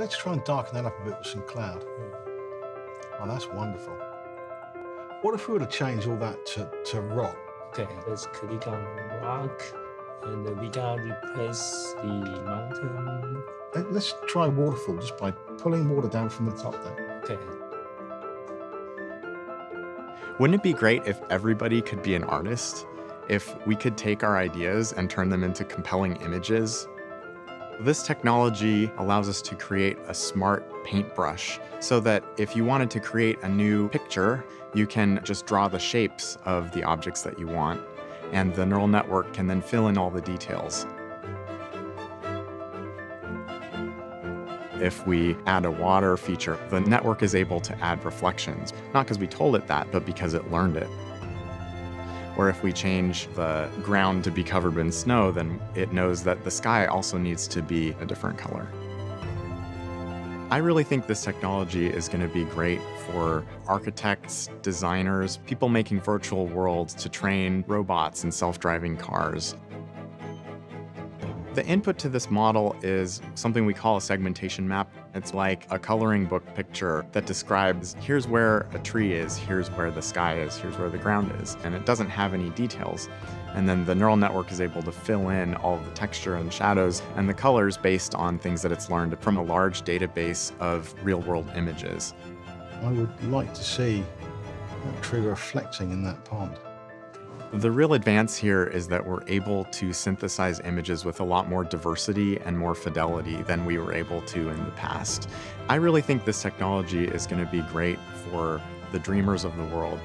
let's try and darken that up a bit with some cloud. Oh, that's wonderful. What if we were to change all that to, to rock? Okay, let's click on rock and we gotta replace the mountain. Let- Let's try waterfall just by pulling water down from the top there. Okay. Wouldn't it be great if everybody could be an artist? If we could take our ideas and turn them into compelling images? This technology allows us to create a smart paintbrush so that if you wanted to create a new picture, you can just draw the shapes of the objects that you want, and the neural network can then fill in all the details. If we add a water feature, the network is able to add reflections, not because we told it that, but because it learned it. Or if we change the ground to be covered in snow, then it knows that the sky also needs to be a different color. I really think this technology is going to be great for architects, designers, people making virtual worlds to train robots and self driving cars. The input to this model is something we call a segmentation map. It's like a coloring book picture that describes here's where a tree is, here's where the sky is, here's where the ground is, and it doesn't have any details. And then the neural network is able to fill in all the texture and shadows and the colors based on things that it's learned from a large database of real world images. I would like to see that tree reflecting in that pond. The real advance here is that we're able to synthesize images with a lot more diversity and more fidelity than we were able to in the past. I really think this technology is going to be great for the dreamers of the world,